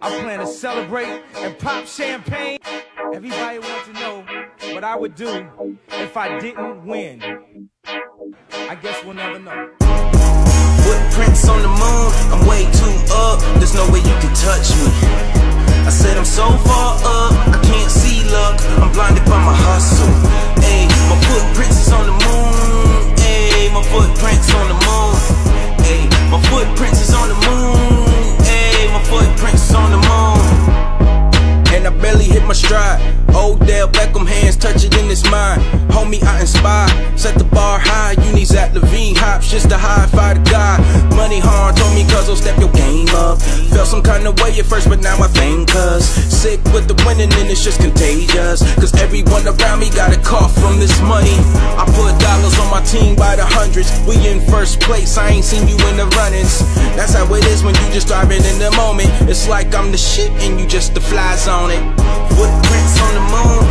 I plan to celebrate and pop champagne. Everybody wants to know what I would do if I didn't win. I guess we'll never know. Footprints stride. Odell Beckham hands touch it in his mind. Homie, I inspire. Set the bar high. You need Zach LaVine hops just to high five the guy. Money hard told me cuz I'll step your game up. Felt some kind of way at first, but now I think cuz. Sick with the winning and it's just contagious. Cause everyone around me got a cough from this money. I hundreds. We in first place. I ain't seen you in the runnings. That's how it is when you just driving in the moment. It's like I'm the shit and you just the fly on it. Footprints on the moon,